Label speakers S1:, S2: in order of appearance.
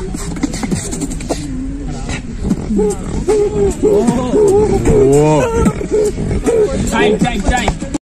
S1: おお。
S2: 痛い痛い痛い。